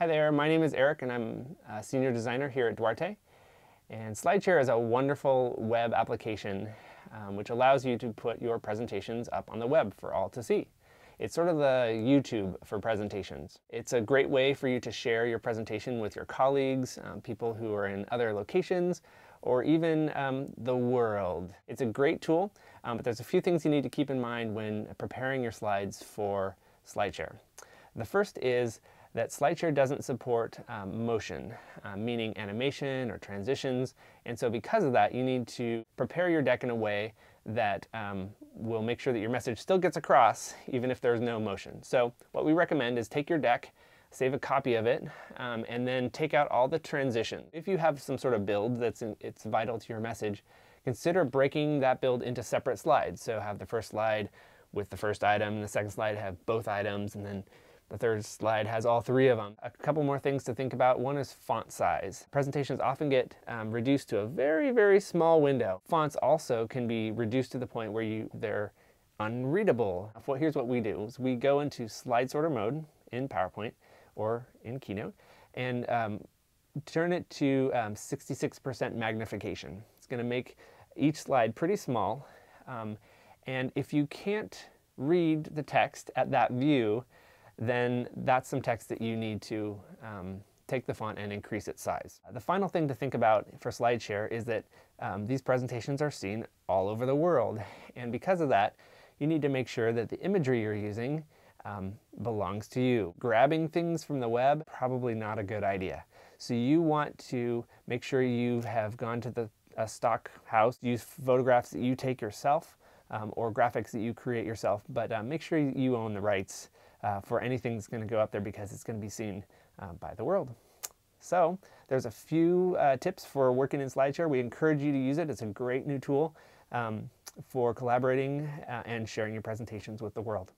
Hi there, my name is Eric and I'm a senior designer here at Duarte. And SlideShare is a wonderful web application um, which allows you to put your presentations up on the web for all to see. It's sort of the YouTube for presentations. It's a great way for you to share your presentation with your colleagues, um, people who are in other locations, or even um, the world. It's a great tool, um, but there's a few things you need to keep in mind when preparing your slides for SlideShare. The first is that SlideShare doesn't support um, motion, uh, meaning animation or transitions. And so because of that, you need to prepare your deck in a way that um, will make sure that your message still gets across even if there's no motion. So what we recommend is take your deck, save a copy of it, um, and then take out all the transitions. If you have some sort of build that's in, it's vital to your message, consider breaking that build into separate slides. So have the first slide with the first item, the second slide have both items, and then the third slide has all three of them. A couple more things to think about. One is font size. Presentations often get um, reduced to a very, very small window. Fonts also can be reduced to the point where you they're unreadable. Well, here's what we do. Is we go into slide sorter mode in PowerPoint or in Keynote and um, turn it to 66% um, magnification. It's going to make each slide pretty small. Um, and if you can't read the text at that view, then that's some text that you need to um, take the font and increase its size. The final thing to think about for SlideShare is that um, these presentations are seen all over the world. And because of that, you need to make sure that the imagery you're using um, belongs to you. Grabbing things from the web, probably not a good idea. So you want to make sure you have gone to the a stock house, use photographs that you take yourself um, or graphics that you create yourself, but uh, make sure you own the rights uh, for anything that's going to go up there because it's going to be seen uh, by the world. So there's a few uh, tips for working in SlideShare. We encourage you to use it. It's a great new tool um, for collaborating uh, and sharing your presentations with the world.